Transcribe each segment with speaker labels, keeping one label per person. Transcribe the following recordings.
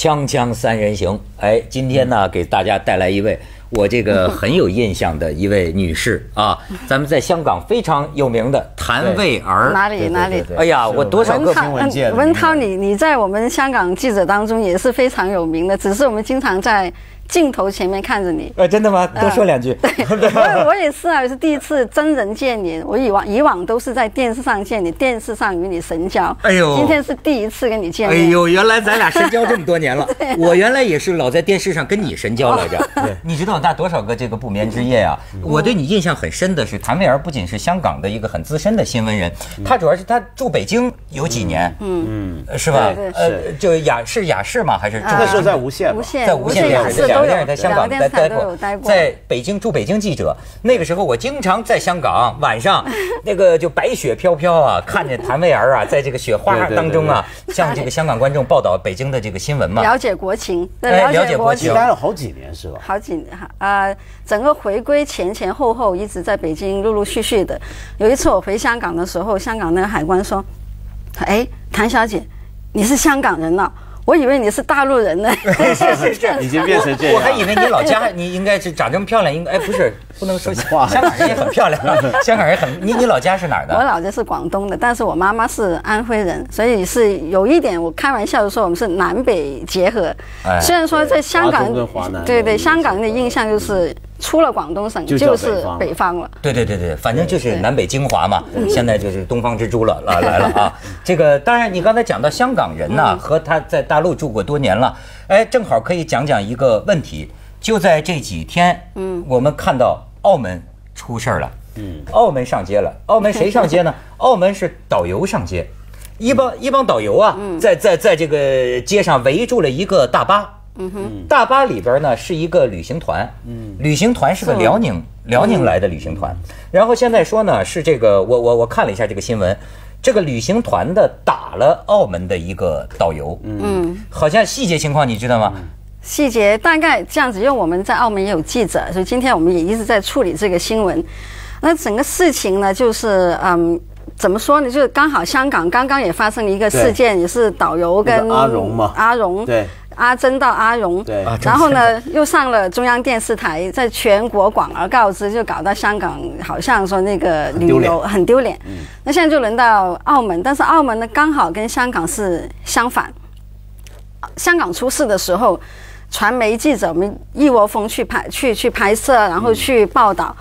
Speaker 1: 锵锵三人行，哎，今天呢，给大家带来一位我这个 很有印象的一位女士啊，咱们在香港非常有名的谭卫儿。
Speaker 2: 哪里哪里？
Speaker 1: 哎呀，我多少个
Speaker 2: 文
Speaker 1: 文
Speaker 2: 涛，文涛，你你在我们香港记者当中也是非常有名的，只是我们经常在。镜头前面看着你，
Speaker 1: 哎，真的吗？多说两句。
Speaker 2: 对，我我也是啊，是第一次真人见你。我以往以往都是在电视上见你，电视上与你神交。哎呦，今天是第一次跟你见面。哎呦，
Speaker 1: 原来咱俩神交这么多年了。我原来也是老在电视上跟你神交来着。对，你知道那多少个这个不眠之夜啊？我对你印象很深的是谭维儿，不仅是香港的一个很资深的新闻人，他主要是他住北京有几年，嗯嗯，是吧？
Speaker 2: 呃，
Speaker 1: 就雅是雅士吗？还是
Speaker 3: 那时候在无线？
Speaker 2: 无线
Speaker 1: 在无线
Speaker 2: 雅士。
Speaker 1: 电视在香港待待过，在北京驻北京记者。那个时候我经常在香港晚上，那个就白雪飘飘啊，看见谭维儿啊，在这个雪花当中啊，向这个香港观众报道北京的这个新闻嘛。
Speaker 2: 了解国情，
Speaker 1: 了解国情，
Speaker 3: 待了好几年是吧？
Speaker 2: 好几年哈啊，整个回归前前后后一直在北京陆陆续续的。有一次我回香港的时候，香港那个海关说：“哎，谭小姐，你是香港人了。”我以为你是大陆人呢，
Speaker 1: 是是是，
Speaker 3: 已经变成这样。
Speaker 1: 我还以为你老家，你应该是长这么漂亮，应该哎不是，不能说话。香港人也很漂亮，香港人很。你你老家是哪儿的？
Speaker 2: 我老家是广东的，但是我妈妈是安徽人，所以是有一点，我开玩笑的说我们是南北结合。哎虽然说在香港，对对，香港人的印象就是。出了广东省就是北方了。
Speaker 1: 对对对对，反正就是南北精华嘛。现在就是东方之珠了啊，来了啊！这个当然，你刚才讲到香港人呢，和他在大陆住过多年了，哎，正好可以讲讲一个问题。就在这几天，嗯，我们看到澳门出事儿了，嗯，澳门上街了。澳门谁上街呢？澳门是导游上街，一帮一帮导游啊，在在在这个街上围住了一个大巴。嗯哼，大巴里边呢是一个旅行团，嗯，旅行团是个辽宁辽宁来的旅行团，然后现在说呢是这个，我我我看了一下这个新闻，这个旅行团的打了澳门的一个导游，嗯，好像细节情况你知道吗？
Speaker 2: 细节大概这样子，因为我们在澳门也有记者，所以今天我们也一直在处理这个新闻。那整个事情呢，就是嗯，怎么说呢？就是刚好香港刚刚也发生了一个事件，也是导游跟
Speaker 3: 阿荣嘛，
Speaker 2: 阿荣
Speaker 3: 对。
Speaker 2: 阿珍到阿荣，
Speaker 3: 对，
Speaker 2: 然后呢，又上了中央电视台，在全国广而告之，就搞到香港，好像说那个旅游很丢脸。嗯，那现在就轮到澳门，但是澳门呢，刚好跟香港是相反。香港出事的时候，传媒记者们一窝蜂去拍，去去拍摄，然后去报道。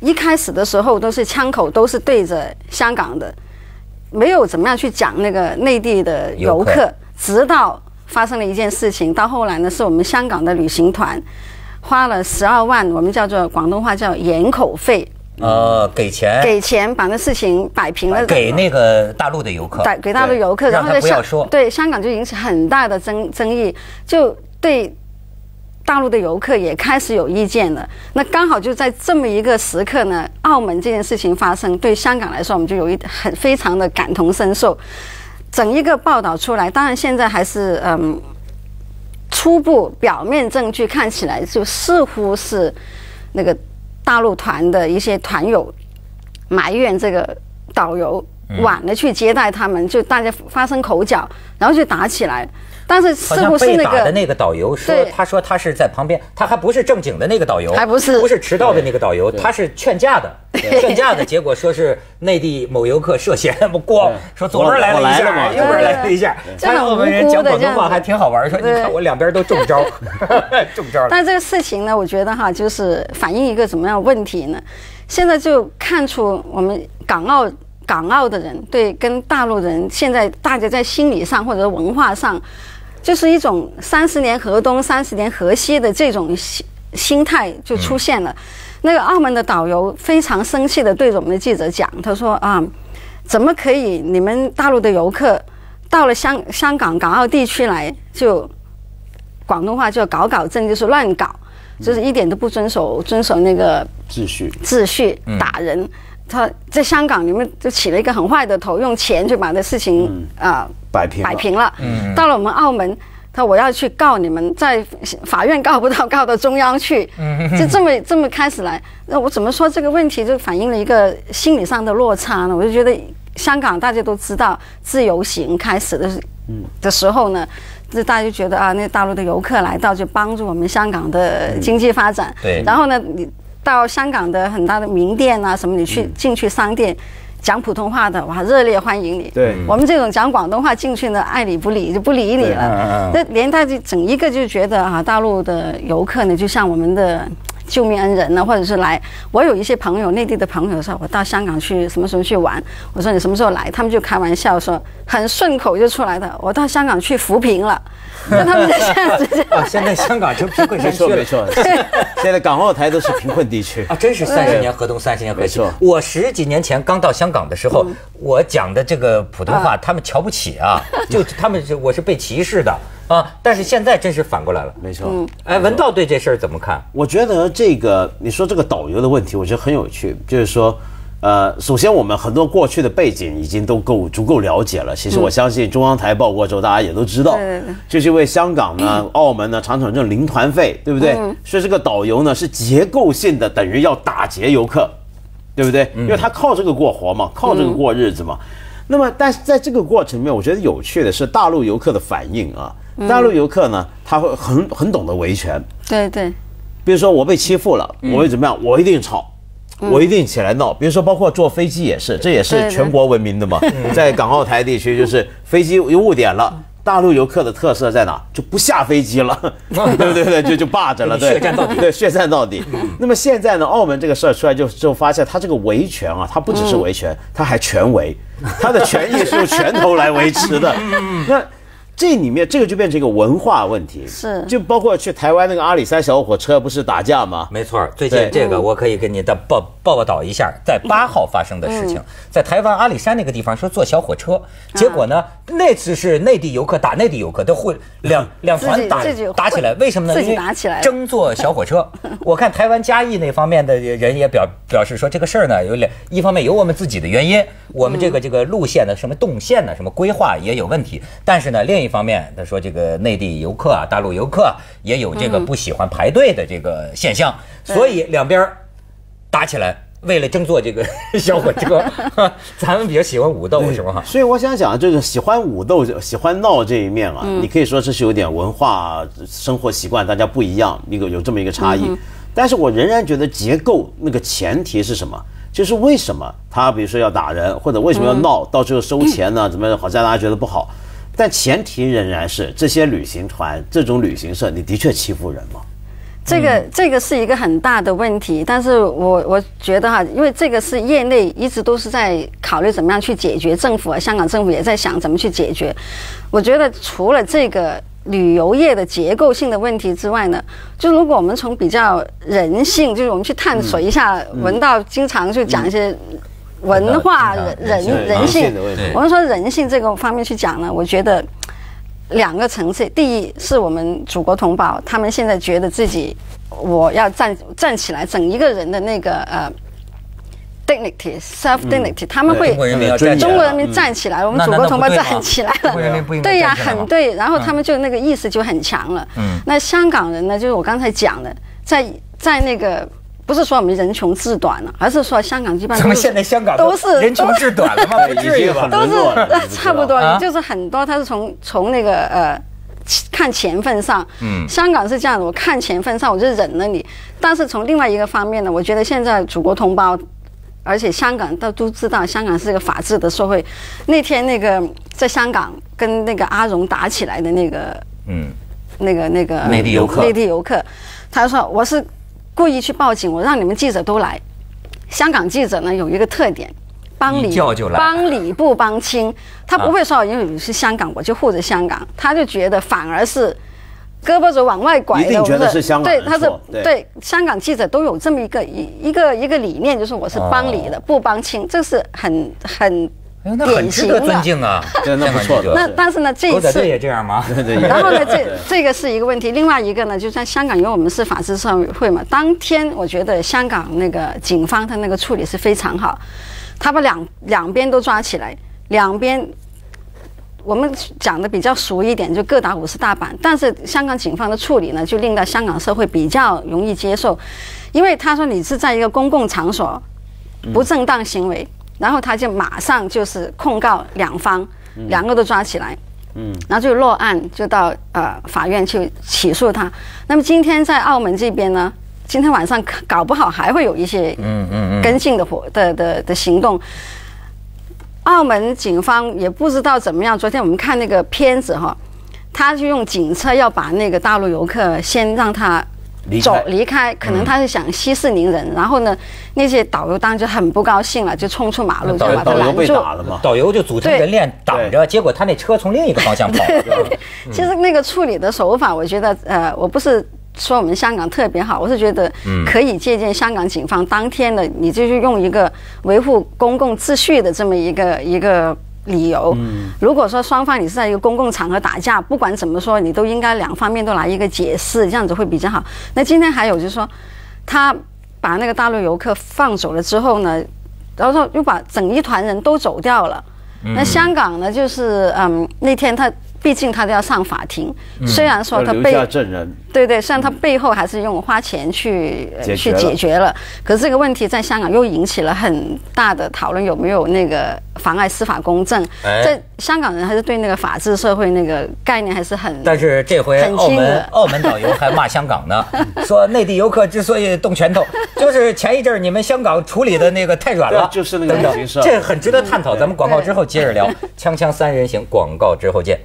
Speaker 2: 一开始的时候都是枪口都是对着香港的，没有怎么样去讲那个内地的游客，直到。发生了一件事情，到后来呢，是我们香港的旅行团花了十二万，我们叫做广东话叫掩口费，
Speaker 1: 呃，给钱，
Speaker 2: 给钱把那事情摆平了，
Speaker 1: 给那个大陆的游客，
Speaker 2: 给大陆游客，
Speaker 1: 然后在香
Speaker 2: 对香港就引起很大的争争议，就对大陆的游客也开始有意见了。那刚好就在这么一个时刻呢，澳门这件事情发生，对香港来说，我们就有一很非常的感同身受。整一个报道出来，当然现在还是嗯，初步表面证据看起来就似乎是那个大陆团的一些团友埋怨这个导游晚了去接待他们，就大家发生口角，然后就打起来。但是似乎是那
Speaker 1: 个的那个导游说，他说他是在旁边，他还不是正经的那个导游，
Speaker 2: 还不是。
Speaker 1: 不是迟到的那个导游，他是劝架的，劝架的结果说是内地某游客涉嫌不过，说左边来了一下，右边来了一下，
Speaker 2: 他
Speaker 1: 我们人讲广东话还挺好玩，说你看我两边都中招，中招了。
Speaker 2: 但这个事情呢，我觉得哈，就是反映一个怎么样问题呢？现在就看出我们港澳港澳的人对跟大陆人现在大家在心理上或者文化上。就是一种三十年河东，三十年河西的这种心心态就出现了。那个澳门的导游非常生气的对着我们的记者讲，他说啊，怎么可以？你们大陆的游客到了香香港、港澳地区来，就广东话就搞搞震，就是乱搞，就是一点都不遵守遵守那个
Speaker 3: 秩序，
Speaker 2: 秩序打人。他在香港，你们就起了一个很坏的头，用钱就把这事情啊
Speaker 3: 摆平
Speaker 2: 摆平了。嗯，到了我们澳门，他我要去告你们，在法院告不到，告到中央去。嗯，就这么这么开始来，那我怎么说这个问题就反映了一个心理上的落差呢？我就觉得香港大家都知道自由行开始的，嗯的时候呢，这大家就觉得啊，那大陆的游客来到就帮助我们香港的经济发展。
Speaker 1: 对
Speaker 2: 然后呢，你到香港的很大的名店啊什么，你去进去商店。讲普通话的哇，热烈欢迎你。
Speaker 3: 对
Speaker 2: 我们这种讲广东话进去呢，爱理不理就不理你了。那连带就整一个就觉得啊，大陆的游客呢，就像我们的救命恩人呢，或者是来。我有一些朋友，内地的朋友说，我到香港去什么时候去玩？我说你什么时候来？他们就开玩笑说，很顺口就出来的。我到香港去扶贫了，那他们在香港直接。
Speaker 1: 啊，现在香港就贫困
Speaker 3: 没
Speaker 1: 山区了。
Speaker 3: 错没错，现在港澳台都是贫困地区
Speaker 1: 啊，真是三十年河东，三十年河西。我十几年前刚到香港的时候，我讲的这个普通话，他们瞧不起啊，就他们是我是被歧视的啊。但是现在真是反过来了。
Speaker 3: 没错。
Speaker 1: 哎，文道对这事儿怎么看？
Speaker 3: 我觉得这个你说这个导游的问题，我觉得很有趣，就是说。呃，首先我们很多过去的背景已经都够足够了解了。其实我相信中央台报过之后，大家也都知道就是因为香港呢、澳门呢常常这种零团费，对不对？所以这个导游呢是结构性的，等于要打劫游客，对不对？因为他靠这个过活嘛，靠这个过日子嘛。那么，但是在这个过程里面，我觉得有趣的是大陆游客的反应啊。大陆游客呢，他会很很懂得维权。
Speaker 2: 对对，
Speaker 3: 比如说我被欺负了，我会怎么样？我一定吵。我一定起来闹，比如说，包括坐飞机也是，这也是全国闻名的嘛。在港澳台地区，就是飞机有误点了，大陆游客的特色在哪？就不下飞机了，对不对？对，就就霸着了，对，
Speaker 1: 血战到底
Speaker 3: 对，血战到底。那么现在呢，澳门这个事儿出来就就发现，他这个维权啊，他不只是维权，他还权维，他的权益是用拳头来维持的。那这里面这个就变成一个文化问题，
Speaker 2: 是。
Speaker 3: 就包括去台湾那个阿里山小火车不是打架吗？
Speaker 1: 没错，最近这个我可以跟你的报报道一下，在八号发生的事情，在台湾阿里山那个地方说坐小火车，结果呢，那次是内地游客打内地游客，都会两两团打打起来，为什么呢？
Speaker 2: 自己
Speaker 1: 因为
Speaker 2: 打起来。
Speaker 1: 争坐小火车。我看台湾嘉义那方面的人也表表示说，这个事儿呢有两，一方面有我们自己的原因，我们这个这个路线的什么动线呢，什么规划也有问题，但是呢，另一方面他说这个内地游客啊，大陆游客啊也有这个不喜欢排队的这个现象，所以两边打起来。为了争坐这个 小火车，咱们比较喜欢武斗是吧？
Speaker 3: 所以我想讲，这个喜欢武斗、喜欢闹这一面啊，你可以说这是有点文化、生活习惯大家不一样，一个有这么一个差异。但是我仍然觉得结构那个前提是什么？就是为什么他比如说要打人，或者为什么要闹，到最后收钱呢？怎么样好像大家觉得不好？但前提仍然是这些旅行团、这种旅行社，你的确欺负人吗？
Speaker 2: 这个这个是一个很大的问题，但是我我觉得哈，因为这个是业内一直都是在考虑怎么样去解决，政府啊，香港政府也在想怎么去解决。我觉得除了这个旅游业的结构性的问题之外呢，就如果我们从比较人性，就是我们去探索一下，文道经常就讲一些文化人人人性。我们说人性这个方面去讲呢，我觉得两个层次。第一是我们祖国同胞，他们现在觉得自己我要站站起来，整一个人的那个呃 dignity、self dignity，、他们会
Speaker 1: 中国人民站起来
Speaker 2: 中国人民站起来，我们祖国同胞站起来了对呀，很对。然后他们就那个意识就很强了。
Speaker 1: 嗯
Speaker 2: 那香港人呢，就是我刚才讲的，在在那个。不是说我们人穷志短了，而是说香港基本上
Speaker 1: 怎么
Speaker 2: 都是
Speaker 1: 现在香港
Speaker 2: 都是
Speaker 1: 人穷志短了吗？不至于吧？
Speaker 2: 都是 差不多
Speaker 1: 啊，
Speaker 2: 就是很多他是从从那个呃看钱份上，
Speaker 1: 嗯
Speaker 2: 香港是这样的，我看钱份上我就忍了你，但是从另外一个方面呢，我觉得现在祖国同胞。而且香港都都知道，香港是一个法治的社会。那天那个在香港跟那个阿荣打起来的那个
Speaker 1: 嗯，
Speaker 2: 那个那个
Speaker 1: 内地游客
Speaker 2: 内地游客，他说我是故意去报警，我让你们记者都来。香港记者呢有一个特点，帮
Speaker 1: 一
Speaker 2: 理
Speaker 1: 叫就来。
Speaker 2: 帮理不帮亲，他不会说因为你是香港我就护着香港，他就觉得反而是。胳膊肘往外拐的，
Speaker 3: 一定觉得是香港人
Speaker 2: 对，他是
Speaker 3: 对。
Speaker 2: 对香港记者都有这么一个一一个一个理念，就是我是帮理的，
Speaker 3: 哦。
Speaker 2: 不帮亲，这是很很
Speaker 1: 哎，那很
Speaker 2: 典型
Speaker 1: 值得尊
Speaker 2: 的。
Speaker 1: 敬啊！
Speaker 3: 对那不错
Speaker 2: 那但是呢，这一次
Speaker 1: 也这样吗？
Speaker 3: 对对，
Speaker 2: 然后呢，这这个是一个问题。另外一个呢，就在香港，因为我们是法制社会嘛，当天我觉得香港那个警方他那个处理是非常好，他把两两边都抓起来，两边。我们讲的比较熟一点，就各打五十大板。但是香港警方的处理呢，就令到香港社会比较容易接受，因为他说你是在一个公共场所不正当行为，然后他就马上就是控告两方，两个都抓起来。嗯，然后就落案，就到呃法院去起诉他。那么今天在澳门这边呢，今天晚上搞不好还会有一些嗯嗯嗯跟进的活的的的行动。澳门警方也不知道怎么样，昨天我们看那个片子哈，他就用警车要把那个大陆游客先让他。走离开，可能他是想息事宁人，然后呢，那些导游当然就很不高兴了，就冲出马路就把他拦住。
Speaker 3: 导
Speaker 1: 游就组成人链挡着，结果他那车从另一个方向跑。
Speaker 2: 其实那个处理的手法，我觉得，呃，我不是说我们香港特别好，我是觉得可以借鉴香港警方当天的，你就是用一个维护公共秩序的这么一个一个。理由，如果说双方你是在一个公共场合打架，不管怎么说，你都应该两方面都来一个解释，这样子会比较好。那今天还有就是说，他把那个大陆游客放走了之后呢，然后说又把整一团人都走掉了。那香港呢，就是嗯，那天他。毕竟他都要上法庭，虽然说他
Speaker 3: 背证人，
Speaker 2: 对对，虽然他背后还是用花钱去去解决了，可是这个问题在香港又引起了很大的讨论，有没有那个妨碍司法公正？在香港人还是对那个法治社会那个概念还是很……
Speaker 1: 但是这回澳门澳门导游还骂香港呢，说内地游客之所以动拳头，就是前一阵你们香港处理的那个太软了，
Speaker 3: 就是那个等等，
Speaker 1: 这很值得探讨。咱们广告之后接着聊，锵锵三人行，广告之后见。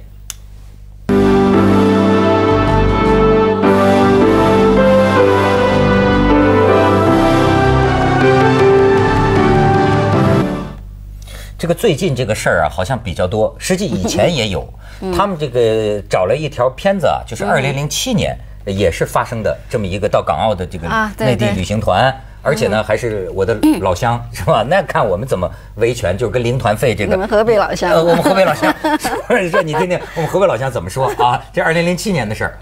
Speaker 1: 这个最近这个事儿啊，好像比较多。实际以前也有，他们这个找了一条片子啊，就是二零零七年也是发生的这么一个到港澳的这个内地旅行团，而且呢还是我的老乡，是吧？那看我们怎么维权，就是跟零团费这个。
Speaker 2: 你们河北老乡？
Speaker 1: 我们河北老乡。说你听听，我们河北老乡怎么说啊？这二零零七年的事儿。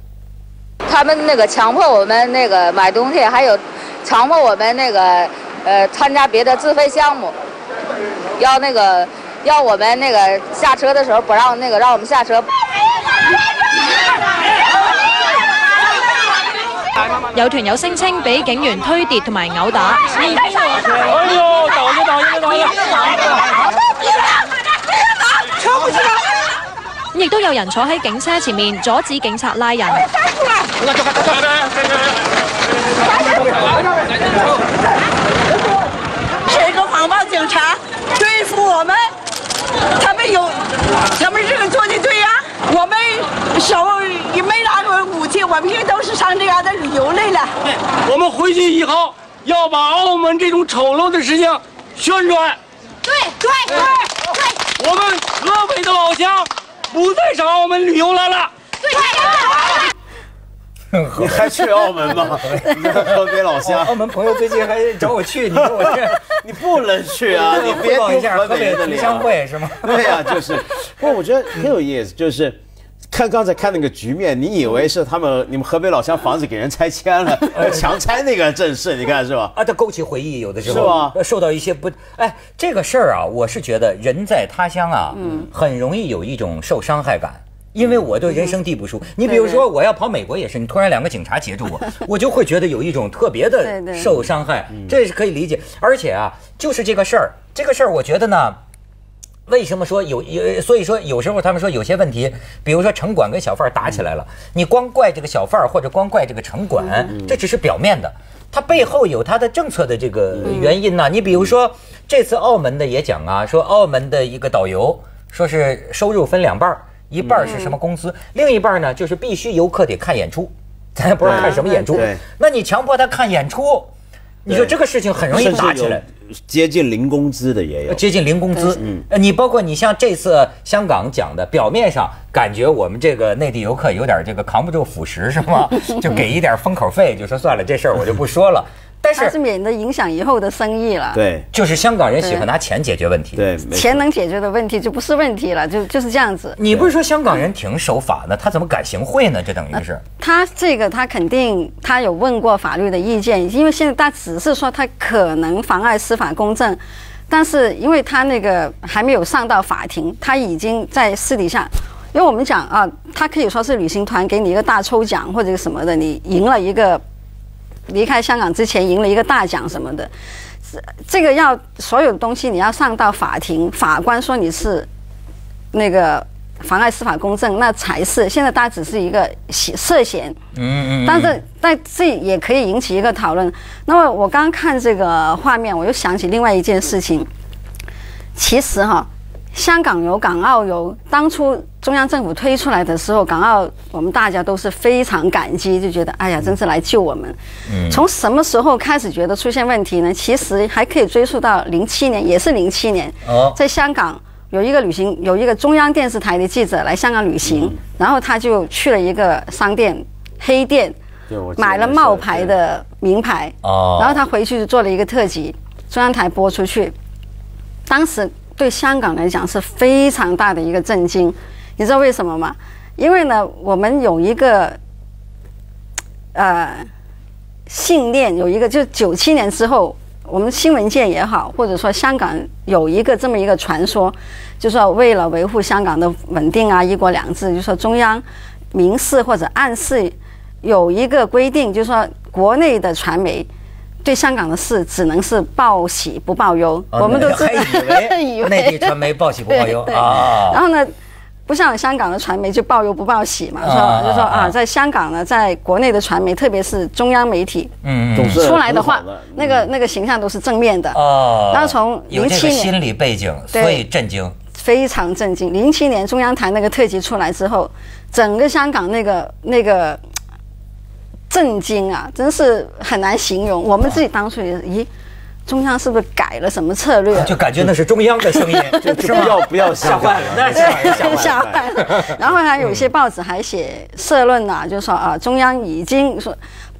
Speaker 4: 他们那个强迫我们那个买东西，还有强迫我们那个呃参加别的自费项目。要那个，要我们那个下车的时候不让那个让我们下车。
Speaker 5: 有团友声称俾警员推跌同埋殴打。哎呦，倒一倒一倒一。亦都有人坐喺警车前面阻止警察拉人。
Speaker 6: 这个防暴警察。对付我们，他们有，他们这个做的对呀。我们手也没拿着武器，我们也都是上这嘎达旅游来了。
Speaker 7: 我们回去以后要把澳门这种丑陋的事情宣传。
Speaker 6: 对对对
Speaker 7: 对，我们河北的老乡不再上澳门旅游来了。对。
Speaker 3: 你还去澳门吗？你河北老乡，
Speaker 1: 澳门朋友最近还找我去，你说我去，
Speaker 3: 你不能去啊！你别
Speaker 1: 一下河北的相会是吗？
Speaker 3: 对呀，就是。不过我觉得很有意思，就是看刚才看那个局面，你以为是他们你们河北老乡房子给人拆迁了，强拆那个阵势，你看是吧？
Speaker 1: 啊，这勾起回忆，有的时候
Speaker 3: 是吧？
Speaker 1: 受到一些不，哎，这个事儿啊，我是觉得人在他乡啊，嗯，很容易有一种受伤害感。因为我对人生地不熟，你比如说我要跑美国也是，你突然两个警察截住我，我就会觉得有一种特别的受伤害，这是可以理解。而且啊，就是这个事儿，这个事儿我觉得呢，为什么说有有？所以说有时候他们说有些问题，比如说城管跟小贩打起来了，你光怪这个小贩或者光怪这个城管，这只是表面的，它背后有它的政策的这个原因呢。你比如说这次澳门的也讲啊，说澳门的一个导游说是收入分两半儿。一半是什么工资？另一半呢，就是必须游客得看演出，咱也不知道看什么演出。那你强迫他看演出，你说这个事情很容易打起来。
Speaker 3: 接近零工资的也有，
Speaker 1: 接近零工资。嗯，你包括你像这次香港讲的，表面上感觉我们这个内地游客有点这个扛不住腐蚀，是吗？就给一点封口费，就说算了，这事儿我就不说了。但是
Speaker 2: 是免得影响以后的生意了。
Speaker 3: 对，
Speaker 1: 就是香港人喜欢拿钱解决问题。
Speaker 3: 对，
Speaker 2: 钱能解决的问题就不是问题了，就就是这样子。
Speaker 1: 你不是说香港人挺守法的，他怎么敢行贿呢？这等于是
Speaker 2: 他这个他肯定他有问过法律的意见，因为现在他只是说他可能妨碍司法公正，但是因为他那个还没有上到法庭，他已经在私底下，因为我们讲啊，他可以说是旅行团给你一个大抽奖或者什么的，你赢了一个。离开香港之前赢了一个大奖什么的，这这个要所有的东西你要上到法庭，法官说你是那个妨碍司法公正，那才是现在大家只是一个嫌涉嫌，
Speaker 1: 嗯嗯，
Speaker 2: 但是但这也可以引起一个讨论。那么我刚刚看这个画面，我又想起另外一件事情，其实哈。香港游、港澳游，当初中央政府推出来的时候，港澳我们大家都是非常感激，就觉得哎呀，真是来救我们。嗯，从什么时候开始觉得出现问题呢？其实还可以追溯到零七年，也是零七年。哦，在香港有一个旅行，有一个中央电视台的记者来香港旅行，然后他就去了一个商店黑店，买了冒牌的名牌。哦，然后他回去就做了一个特辑，中央台播出去，当时。对香港来讲是非常大的一个震惊，你知道为什么吗？因为呢，我们有一个呃信念，有一个就九七年之后，我们新闻界也好，或者说香港有一个这么一个传说，就说为了维护香港的稳定啊，一国两制，就说中央明示或者暗示有一个规定，就说国内的传媒。对香港的事只能是报喜不报忧，
Speaker 1: 我们都知道，以为 内地传媒报喜不报忧啊。
Speaker 2: 然后呢，不像香港的传媒就报忧不报喜嘛，说就说啊，在香港呢，在国内的传媒，特别是中央媒体，嗯嗯，出来的话，那个那个形象都是正面的哦。然后从零七年
Speaker 1: 心理背景，所以震惊，
Speaker 2: 非常震惊。零七年中央台那个特辑出来之后，整个香港那个那个。震惊啊，真是很难形容。我们自己当初也，咦，中央是不是改了什么策略？
Speaker 1: 就感觉那是中央的声音，
Speaker 3: 就不要不要
Speaker 1: 吓坏了，
Speaker 2: 吓坏了。然后还有一些报纸还写社论呐，就说啊，中央已经说。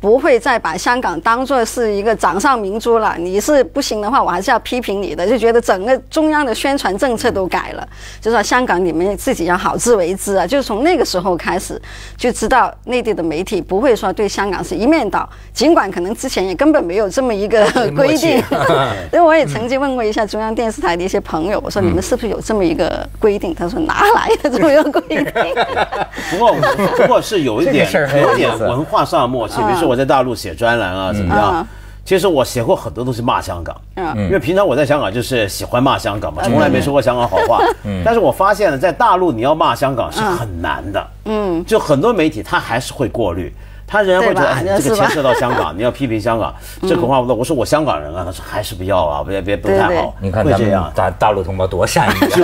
Speaker 2: 不会再把香港当做是一个掌上明珠了。你是不行的话，我还是要批评你的。就觉得整个中央的宣传政策都改了，就说香港你们自己要好自为之啊。就是从那个时候开始，就知道内地的媒体不会说对香港是一面倒，尽管可能之前也根本没有这么一个 规定。因为我也曾经问过一下中央电视台的一些朋友，我说你们是不是有这么一个规定？他说哪来的这么一个规定？
Speaker 3: 不过不过是有一点有点文化上的默契，比如说我。在大陆写专栏啊，怎么样？其实我写过很多东西骂香港，因为平常我在香港就是喜欢骂香港嘛，从来没说过香港好话。但是我发现了，在大陆你要骂香港是很难的。嗯，就很多媒体他还是会过滤，他仍然会觉得哎，这个牵涉到香港，你要批评香港，这恐怕不。我说我香港人啊，他说还是不要啊，别别不太好。
Speaker 1: 你看咱们大大陆同胞多善意，
Speaker 3: 就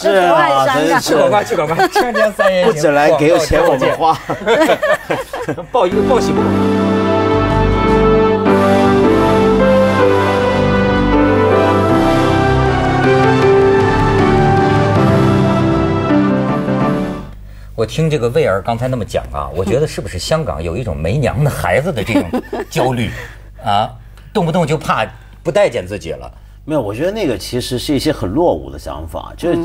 Speaker 3: 是啊，
Speaker 1: 去广告去广告，锵锵三人
Speaker 3: 不止来给钱我们花，
Speaker 1: 报一个报喜不？我听这个魏儿刚才那么讲啊，我觉得是不是香港有一种没娘的孩子的这种焦虑 啊，动不动就怕不待见自己了？
Speaker 3: 没有，我觉得那个其实是一些很落伍的想法。就是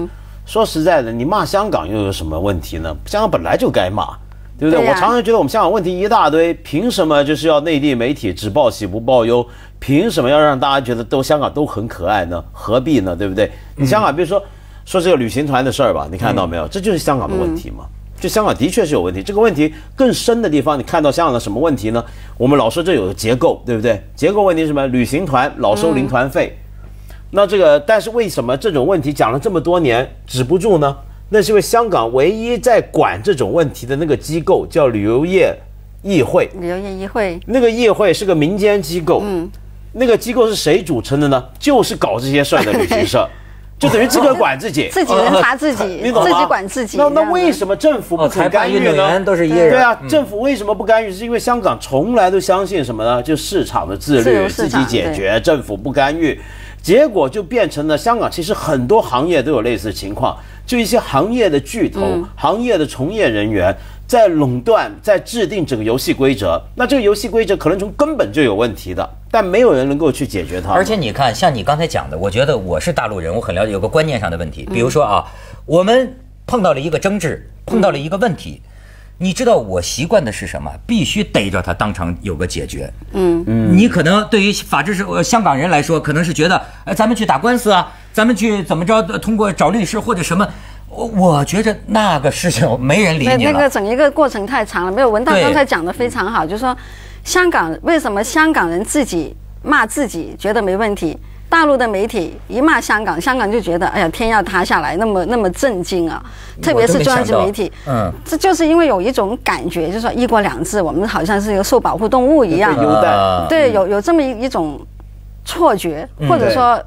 Speaker 3: 说实在的，你骂香港又有什么问题呢？香港本来就该骂，对不对？我常常觉得我们香港问题一大堆，凭什么就是要内地媒体只报喜不报忧？凭什么要让大家觉得都香港都很可爱呢？何必呢？对不对？你香港比如说说这个旅行团的事儿吧，你看到没有？这就是香港的问题嘛。就香港的确是有问题，这个问题更深的地方，你看到香港的什么问题呢？我们老说这有个结构，对不对？结构问题是什么？旅行团老收零团费，那这个但是为什么这种问题讲了这么多年止不住呢？那是因为香港唯一在管这种问题的那个机构叫旅游业议会。
Speaker 2: 旅游业议会
Speaker 3: 那个议会是个民间机构，嗯，那个机构是谁组成的呢？就是搞这些事儿的旅行社。就等于自个管自己，
Speaker 2: 自己人查自己，你懂吗？自己管自己。
Speaker 3: 那那为什么政府不干预呢？
Speaker 1: 都是一人。
Speaker 3: 对啊，政府为什么不干预？是因为香港从来都相信什么呢？就市场的自律，自己解决，政府不干预。结果就变成了香港，其实很多行业都有类似情况，就一些行业的巨头、行业的从业人员。在垄断，在制定整个游戏规则，那这个游戏规则可能从根本就有问题的，但没有人能够去解决它。
Speaker 1: 而且你看，像你刚才讲的，我觉得我是大陆人，我很了解，有个观念上的问题。比如说啊，我们碰到了一个争执，碰到了一个问题，你知道我习惯的是什么？必须逮着他当场有个解决。嗯嗯，你可能对于法治是香港人来说，可能是觉得，哎，咱们去打官司啊，咱们去怎么着，通过找律师或者什么。我我觉着那个事情没人理你
Speaker 2: 那个整一个过程太长了，没有文道刚才讲的非常好，就是说香港为什么香港人自己骂自己觉得没问题，大陆的媒体一骂香港，香港就觉得哎呀天要塌下来，那么那么震惊啊！特别是中央级媒体，嗯，这就是因为有一种感觉，就是说一国两制，我们好像是一个受保护动物一样，对，有有这么一一种错觉，或者说。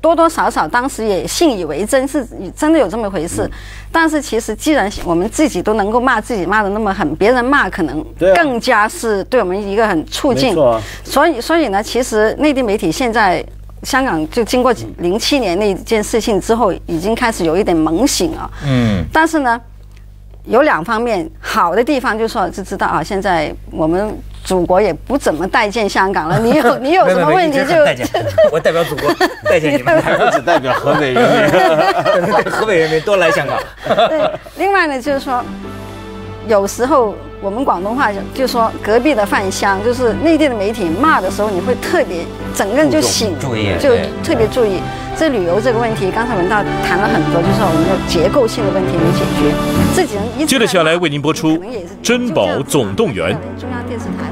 Speaker 2: 多多少少当时也信以为真，是真的有这么回事。但是其实，既然我们自己都能够骂自己骂的那么狠，别人骂可能更加是对我们一个很促进。所以，所以呢，其实内地媒体现在香港就经过零七年那件事情之后，已经开始有一点猛醒了。嗯。但是呢，有两方面好的地方，就是说就知道啊，现在我们。祖国也不怎么待见香港了，你有你有什么问题就
Speaker 1: 我代表祖国待见你们，
Speaker 3: 不 只代表河北人民，
Speaker 1: 河北人民多来香港。
Speaker 2: 对，另外呢，就是说，有时候我们广东话就说隔壁的饭香，就是内地的媒体骂的时候，你会特别整个人就醒，就特别注意。这旅游这个问题，刚才文道谈了很多，就是我们的结构性的问题没解决，这几人一直。
Speaker 8: 接着下来为您播出《珍宝总动员》。
Speaker 2: 中央电视台。